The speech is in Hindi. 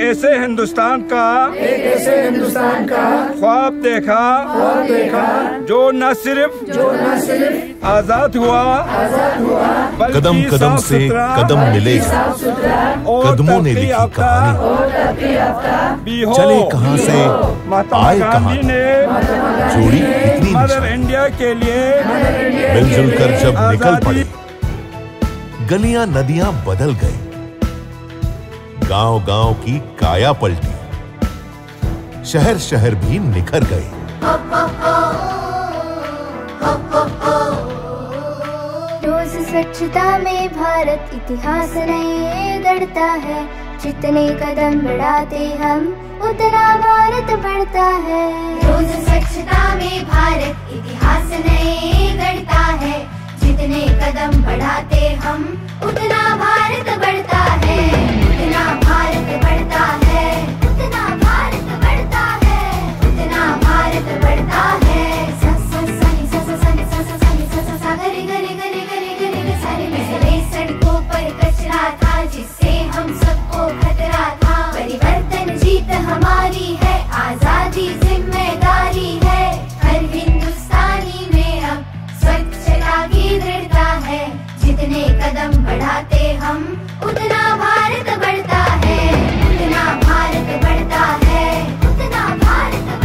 ऐसे हिंदुस्तान का एक ऐसे हिंदुस्तान का ख्वाब देखा ख्वाब देखा जो न सिर्फ़ जो न सिर्फ़ आज़ाद हुआ आज़ाद हुआ कदम कदम से कदम मिलेगा और कदमों ने लिखी कहानी। चले कहाँ से? महात्मा आए कहाँ? गांधी ने जोड़ी इतनी मदर इंडिया के लिए मिलजुल कर जब निकल पड़े। गलियाँ नदियाँ बदल गए गाँव गाँव की काया पलटी। शहर शहर भी निखर गए। रोज स्वच्छता में भारत इतिहास नए गढ़ता है। जितने कदम बढ़ाते हम, उतना भारत बढ़ता है। रोज स्वच्छता में भारत इतिहास नए गढ़ता है। जितने कदम बढ़ाते हम, उतना भारत बढ़ता है। कितने कदम बढ़ाते हम उतना